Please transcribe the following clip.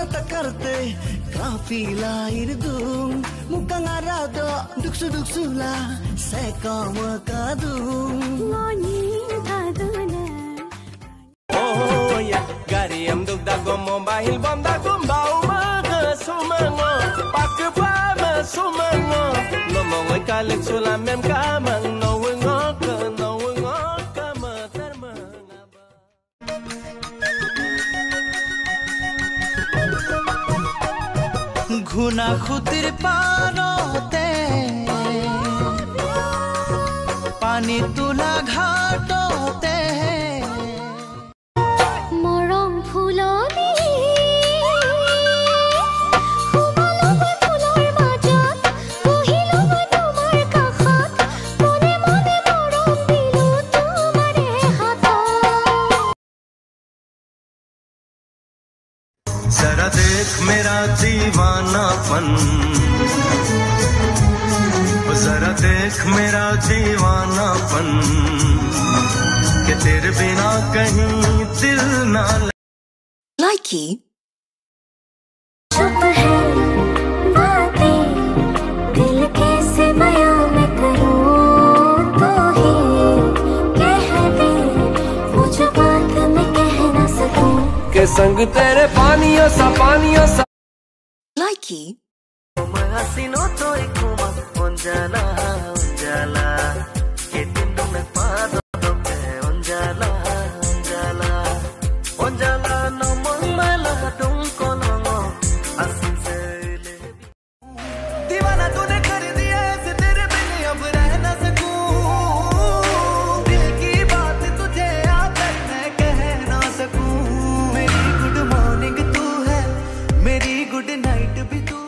मेहनत करते काफिला इर्दुम मुकंगारा दो दुक्सु दुक्सुला से काम का दुम मोनी का दुना oh ya gari am duk da gom mobile bom da gom bau ma sumango pak pa ঘুনা খুতির পানতে। পানী তোলা ঘাটতে। जरा देख मेरा दीवानापन जरा देख मेरा दीवानापन, के तेरे बिना कहीं दिल ना Likey. संग तेरे पानियों सा पानियों सा Likey. Mahasino to ikuma Onjala, onjala Ketindong nagpado Doke onjala, onjala मेरी गुड नाइट भी तू